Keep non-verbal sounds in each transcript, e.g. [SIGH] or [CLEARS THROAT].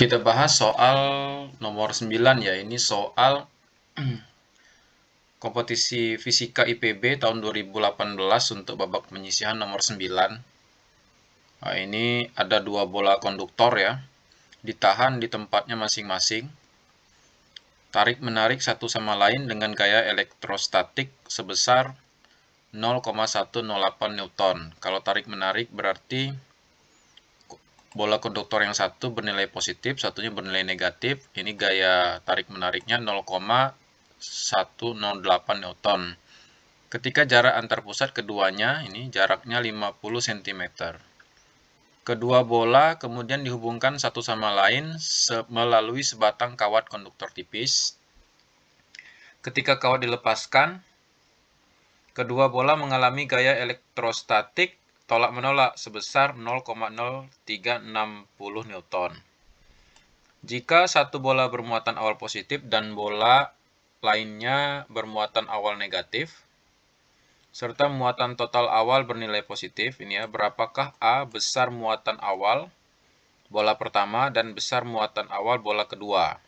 Kita bahas soal nomor 9 ya. Ini soal [CLEARS THROAT] kompetisi fisika IPB tahun 2018 untuk babak penyisihan nomor 9. Nah, ini ada dua bola konduktor ya. Ditahan di tempatnya masing-masing. Tarik menarik satu sama lain dengan gaya elektrostatik sebesar 0,108 Newton. Kalau tarik menarik berarti bola konduktor yang satu bernilai positif, satunya bernilai negatif. Ini gaya tarik menariknya 0,108 Newton. Ketika jarak antar pusat keduanya, ini jaraknya 50 cm. Kedua bola kemudian dihubungkan satu sama lain melalui sebatang kawat konduktor tipis. Ketika kawat dilepaskan, kedua bola mengalami gaya elektrostatik tolak-menolak sebesar 0,0360 Newton. Jika satu bola bermuatan awal positif dan bola lainnya bermuatan awal negatif, serta muatan total awal bernilai positif, ini ya, berapakah A besar muatan awal bola pertama dan besar muatan awal bola kedua?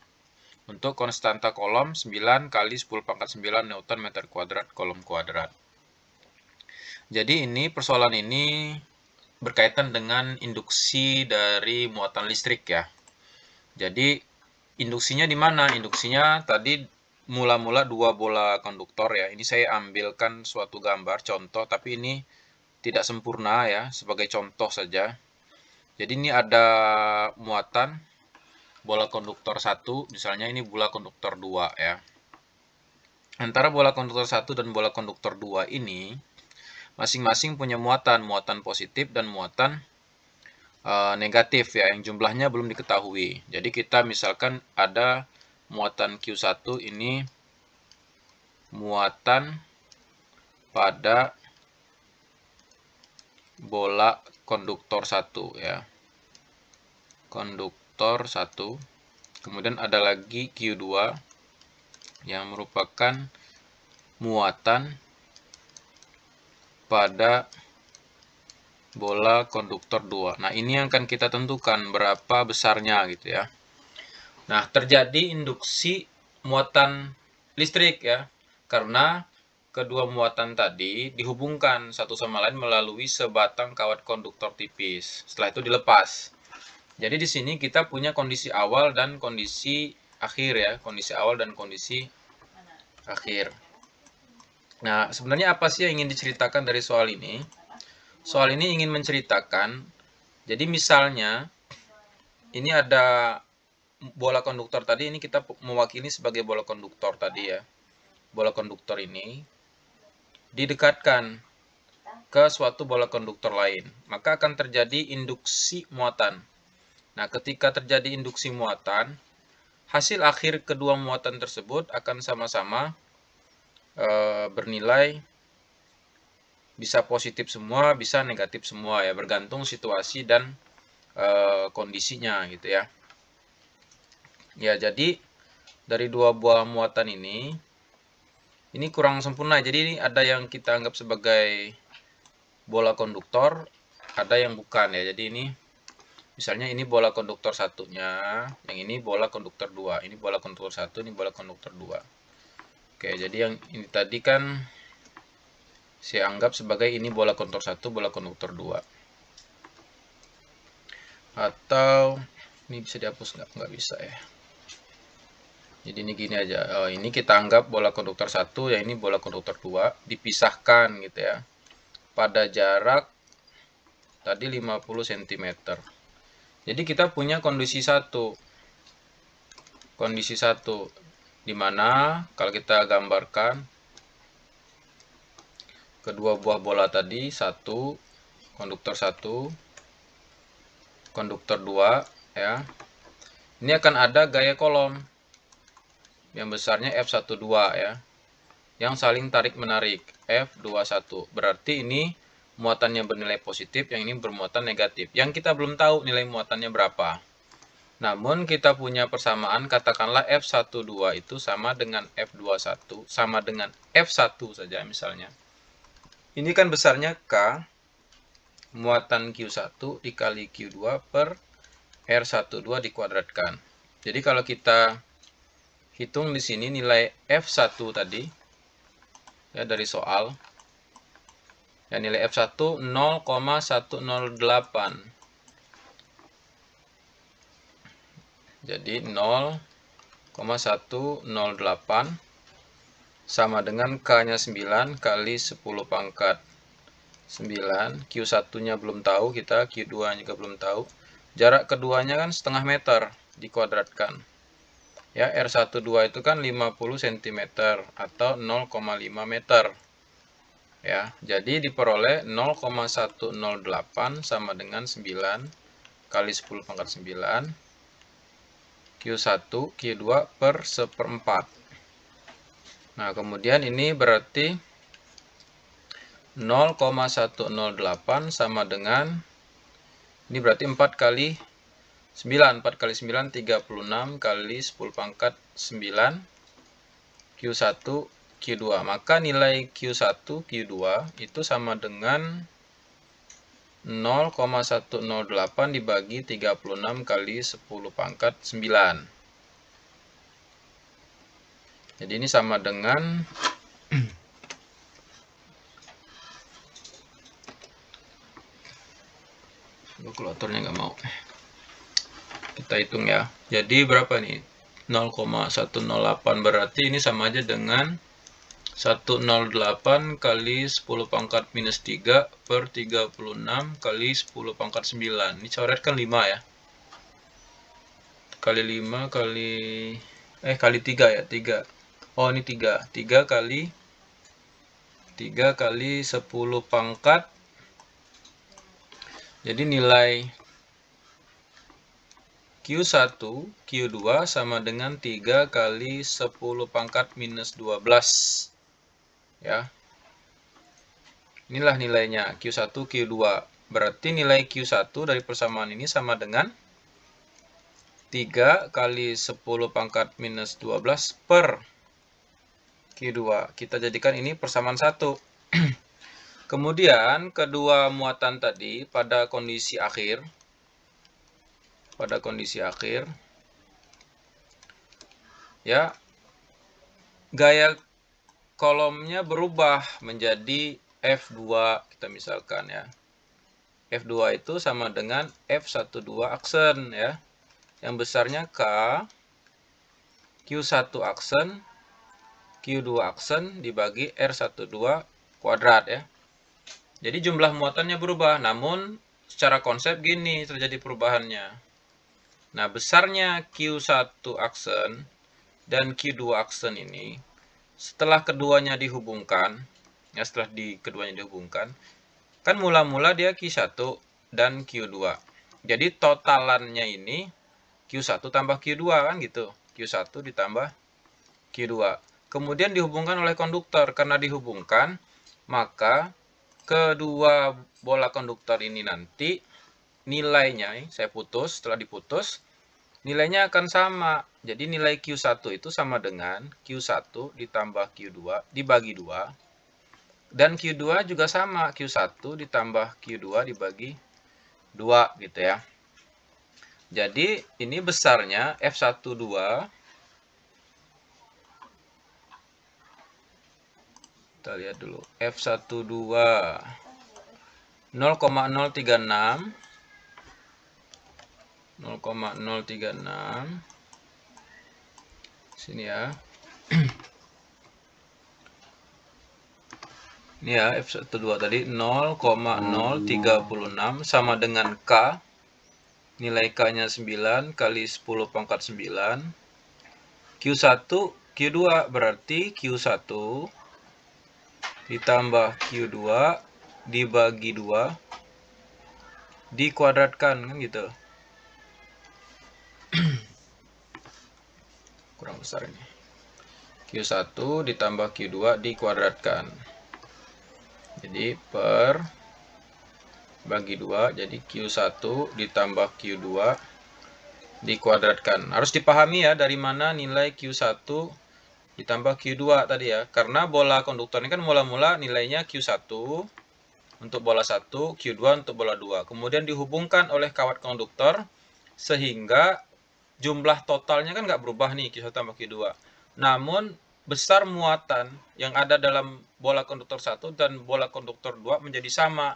Untuk konstanta kolom 9 kali 10 pangkat 9 Newton meter kuadrat kolom kuadrat. Jadi ini persoalan ini berkaitan dengan induksi dari muatan listrik ya. Jadi induksinya di mana? Induksinya tadi mula-mula dua bola konduktor ya. Ini saya ambilkan suatu gambar contoh tapi ini tidak sempurna ya sebagai contoh saja. Jadi ini ada muatan bola konduktor satu, misalnya ini bola konduktor dua ya. Antara bola konduktor satu dan bola konduktor dua ini masing-masing punya muatan, muatan positif dan muatan uh, negatif ya, yang jumlahnya belum diketahui. Jadi kita misalkan ada muatan Q1 ini muatan pada bola konduktor 1 ya. Konduktor 1. Kemudian ada lagi Q2 yang merupakan muatan pada bola konduktor 2. Nah, ini yang akan kita tentukan berapa besarnya gitu ya. Nah, terjadi induksi muatan listrik ya. Karena kedua muatan tadi dihubungkan satu sama lain melalui sebatang kawat konduktor tipis. Setelah itu dilepas. Jadi di sini kita punya kondisi awal dan kondisi akhir ya, kondisi awal dan kondisi akhir. Nah, sebenarnya apa sih yang ingin diceritakan dari soal ini? Soal ini ingin menceritakan, jadi misalnya, ini ada bola konduktor tadi, ini kita mewakili sebagai bola konduktor tadi ya. Bola konduktor ini didekatkan ke suatu bola konduktor lain. Maka akan terjadi induksi muatan. Nah, ketika terjadi induksi muatan, hasil akhir kedua muatan tersebut akan sama-sama e, bernilai bisa positif semua, bisa negatif semua ya, bergantung situasi dan e, kondisinya gitu ya. Ya, jadi dari dua buah muatan ini ini kurang sempurna. Jadi ada yang kita anggap sebagai bola konduktor, ada yang bukan ya. Jadi ini misalnya ini bola konduktor satunya, yang ini bola konduktor dua. Ini bola konduktor satu, ini bola konduktor dua. Oke, jadi yang ini tadi kan saya anggap sebagai ini bola kontur 1, bola konduktor 2. Atau ini bisa dihapus nggak? Nggak bisa ya. Jadi ini gini aja. Oh, ini kita anggap bola konduktor 1, ya ini bola konduktor 2. Dipisahkan gitu ya. Pada jarak tadi 50 cm. Jadi kita punya kondisi 1. Kondisi 1 di mana kalau kita gambarkan kedua buah bola tadi satu konduktor satu konduktor dua ya. Ini akan ada gaya kolom. Yang besarnya F12 ya. Yang saling tarik menarik F21 berarti ini muatannya bernilai positif yang ini bermuatan negatif. Yang kita belum tahu nilai muatannya berapa namun kita punya persamaan katakanlah F12 itu sama dengan F21 sama dengan F1 saja misalnya. Ini kan besarnya K muatan Q1 dikali Q2 per R12 dikuadratkan. Jadi kalau kita hitung di sini nilai F1 tadi ya dari soal ya nilai F1 0,108 jadi 0,108 sama dengan K nya 9 kali 10 pangkat. 9 Q1 nya belum tahu kita Q2 juga belum tahu. Jarak keduanya kan setengah meter dikuadratkan. Ya R12 itu kan 50 cm atau 0,5 meter. Ya jadi diperoleh 0,108 sama dengan 9 kali 10 pangkat 9 Q1 Q2 per seperempat nah kemudian ini berarti 0,108 sama dengan ini berarti 4 kali 9, 4 kali 9, 36 kali 10 pangkat 9 Q1, Q2. Maka nilai Q1, Q2 itu sama dengan 0,108 dibagi 36 kali 10 pangkat 9. Jadi ini sama dengan [CLEARS THROAT] kalkulatornya nggak mau. Kita hitung ya. Jadi berapa nih? 0,108 berarti ini sama aja dengan 108 kali 10 pangkat minus 3 per 36 kali 10 pangkat 9 ini coret kan 5 ya? Kali 5 kali eh kali 3 ya 3 oh ini 3 3 kali 3 kali 10 pangkat. Jadi nilai Q1, Q2 sama dengan 3 kali 10 pangkat minus 12. Ya. Inilah nilainya Q1, Q2. Berarti nilai Q1 dari persamaan ini sama dengan 3 kali 10 pangkat minus 12 per Q2. Kita jadikan ini persamaan 1. [CLEARS THROAT] Kemudian kedua muatan tadi pada kondisi akhir pada kondisi akhir ya gaya kolomnya berubah menjadi F2 kita misalkan ya. F2 itu sama dengan F12 aksen ya. Yang besarnya K Q1 aksen Q2 aksen dibagi R12 kuadrat ya. Jadi jumlah muatannya berubah namun secara konsep gini terjadi perubahannya. Nah, besarnya Q1 aksen dan Q2 aksen ini, setelah keduanya dihubungkan, ya setelah di keduanya dihubungkan, kan mula-mula dia Q1 dan Q2. Jadi totalannya ini Q1 tambah Q2 kan gitu. Q1 ditambah Q2. Kemudian dihubungkan oleh konduktor. Karena dihubungkan, maka kedua bola konduktor ini nanti nilainya saya putus setelah diputus nilainya akan sama jadi nilai Q1 itu sama dengan Q1 ditambah Q2 dibagi 2 dan Q2 juga sama Q1 ditambah Q2 dibagi 2 gitu ya. Jadi ini besarnya F12 kita lihat dulu F12 0,036 0,036 sini ya. Ini ya F12 tadi 0,036 sama dengan K. Nilai K nya 9 kali 10 pangkat 9 Q1 Q2 berarti Q1 ditambah Q2 dibagi 2 dikuadratkan kan gitu besar ini Q1 ditambah Q2 dikuadratkan. Jadi per bagi 2 jadi Q1 ditambah Q2 dikuadratkan. Harus dipahami ya dari mana nilai Q1 ditambah Q2 tadi ya. Karena bola konduktor ini kan mula-mula nilainya Q1 untuk bola 1 Q2 untuk bola 2 kemudian dihubungkan oleh kawat konduktor Sehingga jumlah totalnya kan nggak berubah nih Q1 tambah Q2. Namun besar muatan yang ada dalam bola konduktor 1 dan bola konduktor 2 menjadi sama.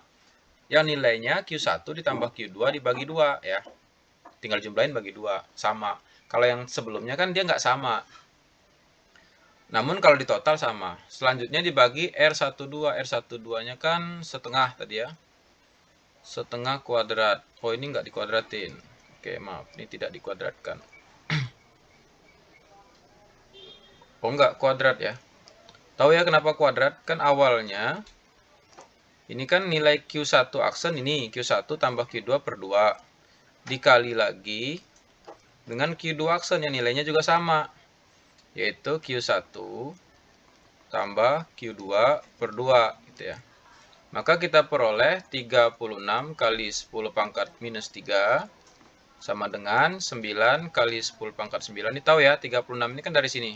Yang nilainya Q1 ditambah Q2 dibagi 2 ya. Tinggal jumlahin bagi 2, sama. Kalau yang sebelumnya kan dia nggak sama. Namun kalau di total sama. Selanjutnya dibagi R12. R12-nya kan setengah tadi ya. Setengah kuadrat. Oh ini nggak dikuadratin. Oke maaf, ini tidak dikuadratkan. [CLEARS THROAT] Oh enggak, kuadrat ya. Tahu ya kenapa kuadrat? Kan awalnya ini kan nilai Q1 aksen ini Q1 tambah Q2 per 2 dikali lagi dengan Q2 aksen yang nilainya juga sama yaitu Q1 tambah Q2 per 2 gitu ya. Maka kita peroleh 36 kali 10 pangkat minus 3 sama dengan 9 kali 10 pangkat 9. Ini tahu ya, 36 ini kan dari sini.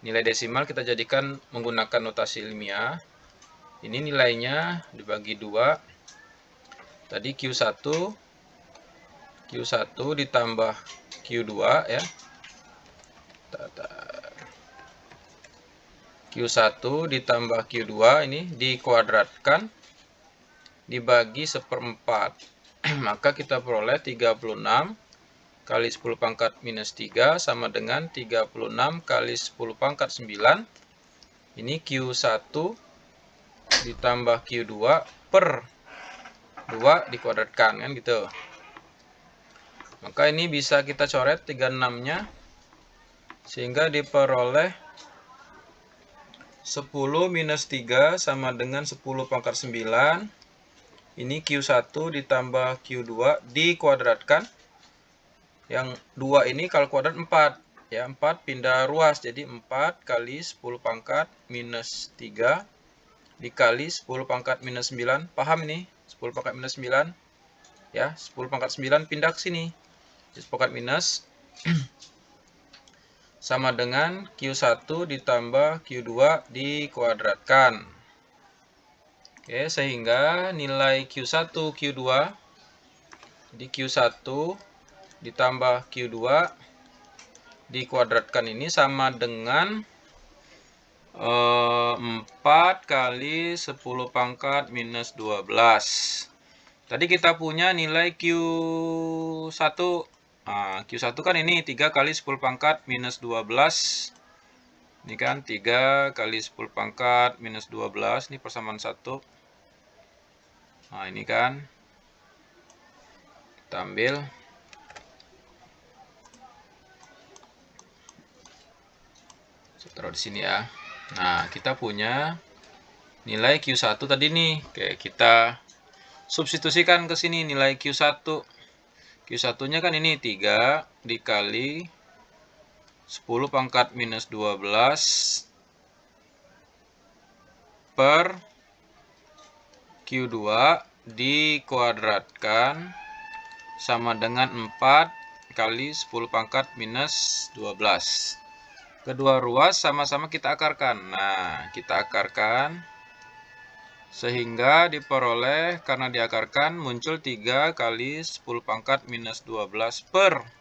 Nilai desimal kita jadikan menggunakan notasi ilmiah. Ini nilainya dibagi dua. Tadi Q1 Q1 ditambah Q2 ya. Q1 ditambah Q2 ini dikuadratkan dibagi seperempat. [CLEARS THROAT] Maka kita peroleh 36 kali 10 pangkat minus 3 sama dengan 36 kali 10 pangkat 9. Ini Q1 ditambah Q2 per 2 dikuadratkan kan gitu. Maka ini bisa kita coret 36-nya sehingga diperoleh 10 minus 3 sama dengan 10 pangkat 9. Ini Q1 ditambah Q2 dikuadratkan. Yang dua ini kalau kuadrat 4 ya 4 pindah ruas. Jadi 4 kali 10 pangkat minus 3 dikali 10 pangkat minus 9 paham ini? 10 pangkat minus 9 ya 10 pangkat 9 pindah ke sini. 10 pangkat minus. [CLEARS THROAT] Sama dengan Q1 ditambah Q2 dikuadratkan Oke sehingga nilai Q1 Q2 di Q1 ditambah Q2 dikuadratkan ini sama dengan eh, 4 kali 10 pangkat minus 12 tadi kita punya nilai Q1 nah, Q1 kan ini 3 kali 10 pangkat minus 12 ini kan 3 kali 10 pangkat minus 12 ini persamaan 1 nah ini kan kita ambil. Taruh di sini ya. Nah kita punya nilai Q1 tadi nih. Oke, kita substitusikan ke sini nilai Q1 Q1 nya kan ini 3 dikali 10 pangkat minus 12 per Q2 dikuadratkan sama dengan 4 kali 10 pangkat minus 12 kedua ruas sama-sama kita akarkan. Nah, kita akarkan sehingga diperoleh karena diakarkan muncul 3 kali 10 pangkat minus 12 per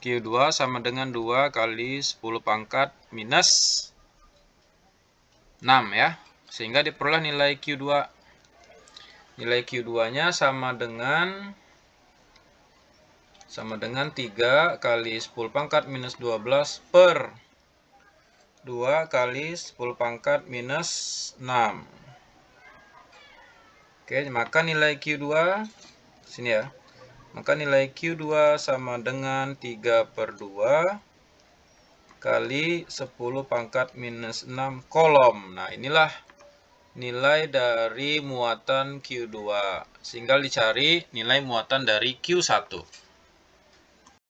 Q2 sama dengan 2 kali 10 pangkat minus 6 ya. Sehingga diperoleh nilai Q2. Nilai Q2-nya sama dengan sama dengan 3 kali 10 pangkat minus 12 per 2 kali 10 pangkat minus 6 oke maka nilai Q2 sini ya maka nilai Q2 sama dengan 3 per 2 kali 10 pangkat minus 6 kolom. Nah inilah nilai dari muatan Q2 sehingga dicari nilai muatan dari Q1